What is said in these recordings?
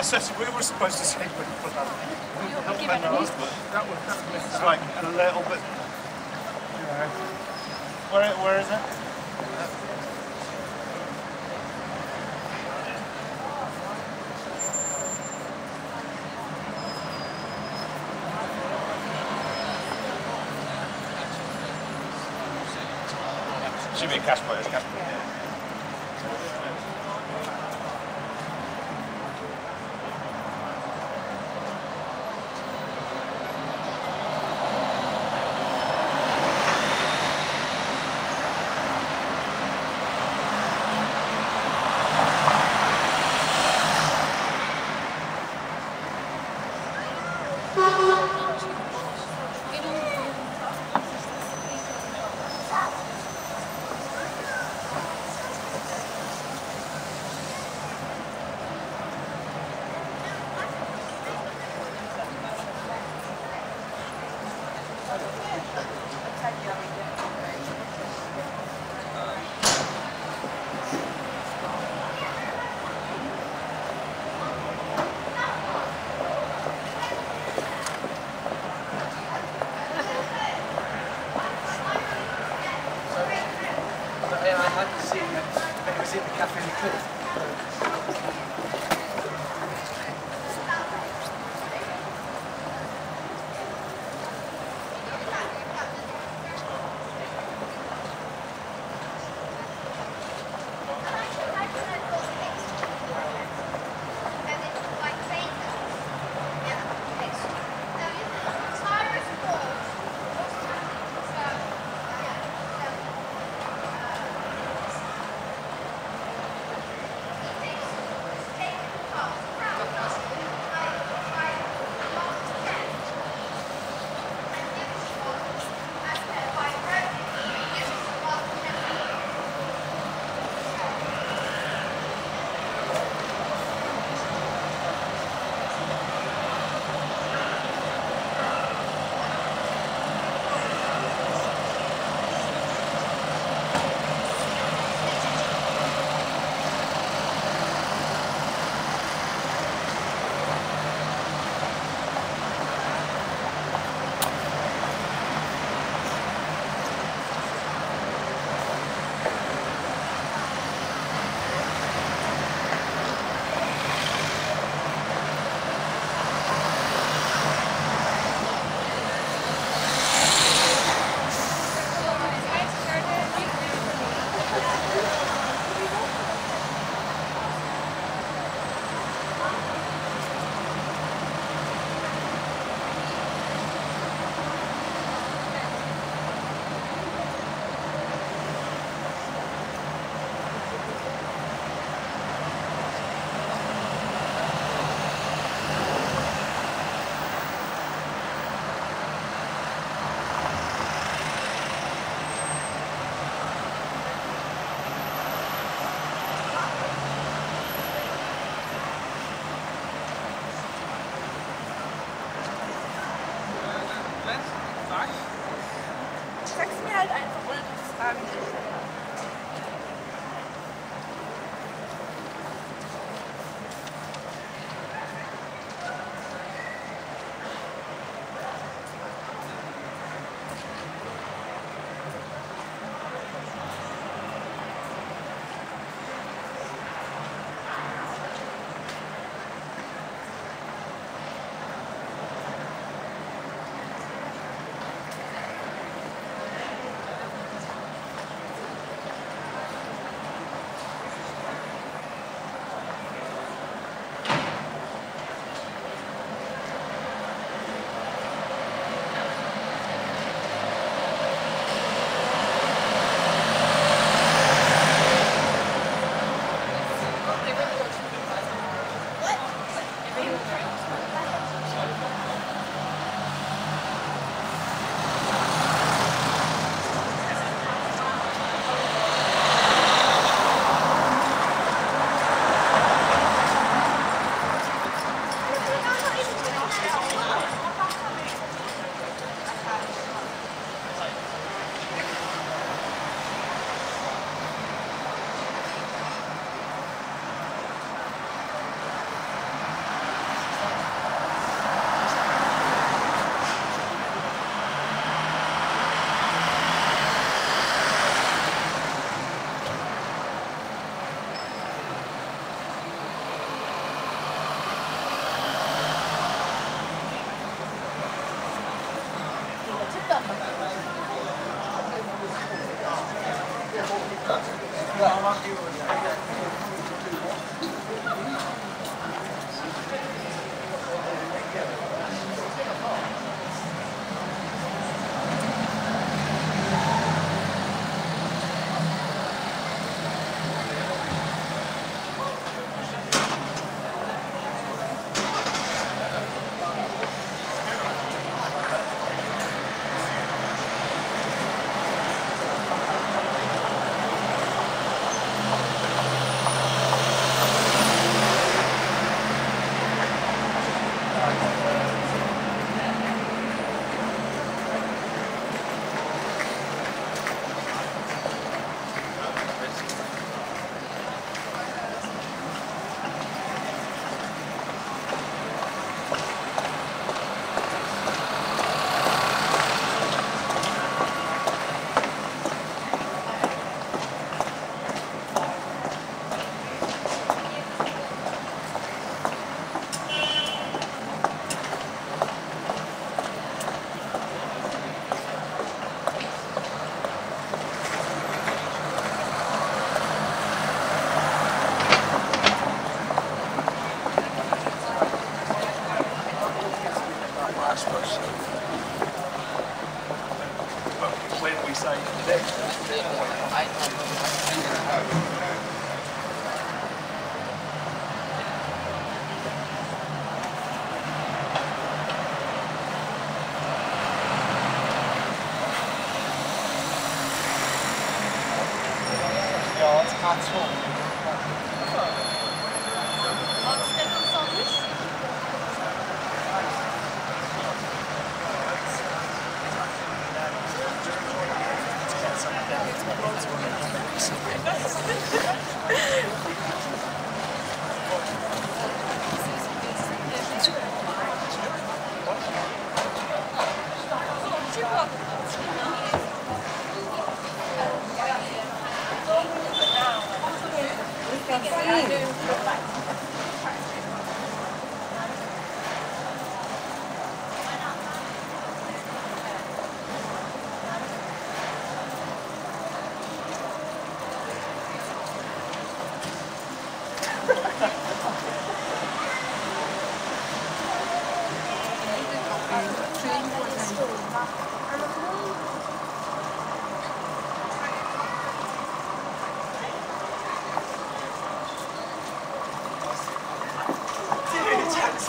I said we were supposed to say when put that You'll give my it a nose, miss. but that was like a little bit. You know. Where where is it?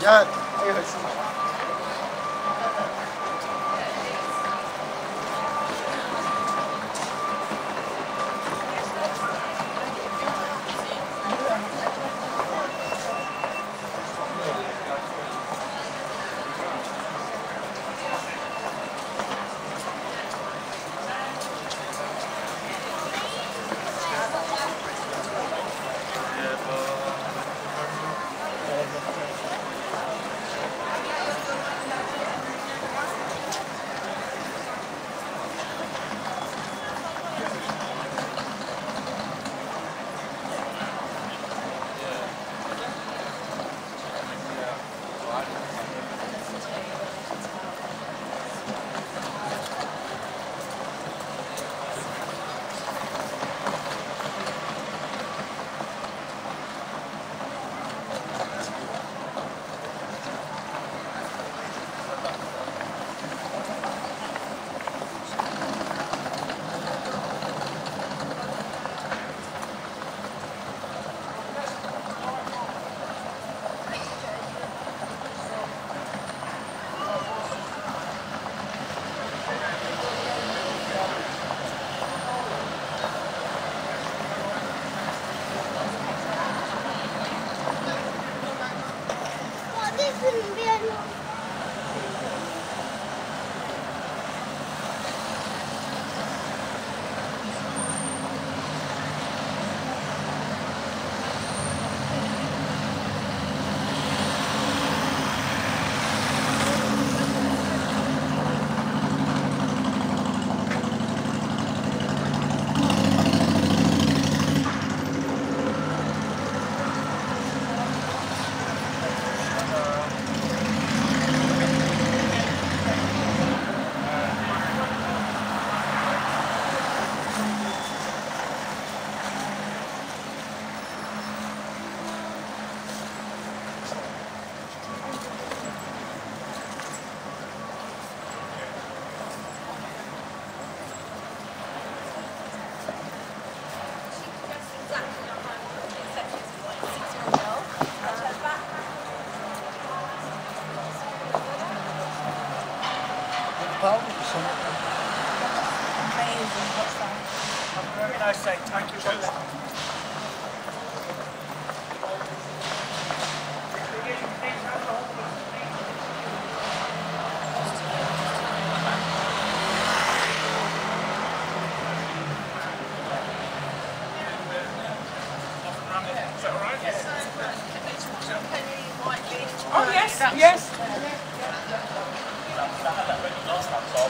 Gel. Gel.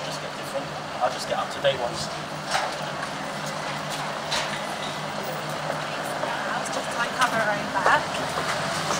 I'll just get different. I'll just get up-to-date ones. Let's just uncover back.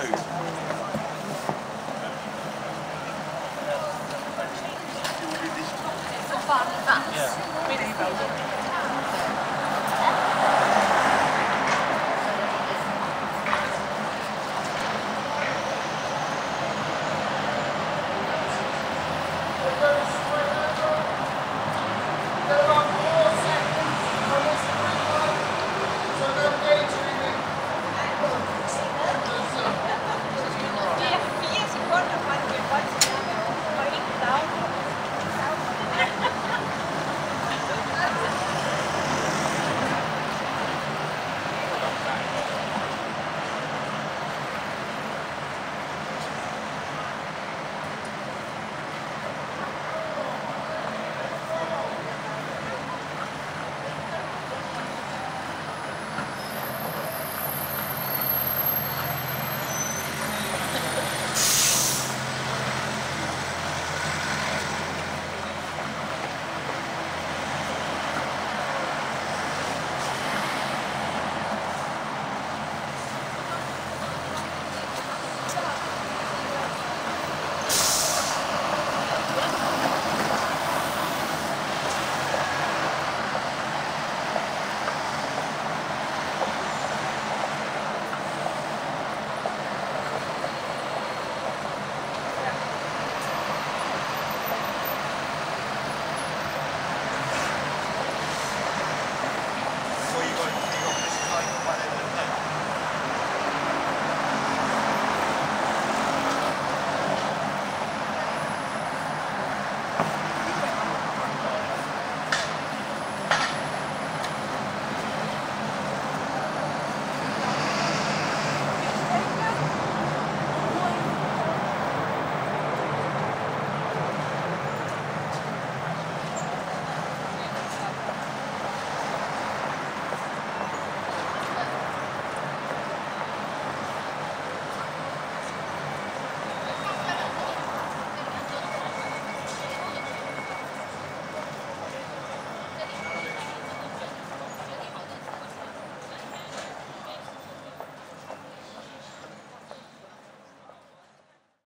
so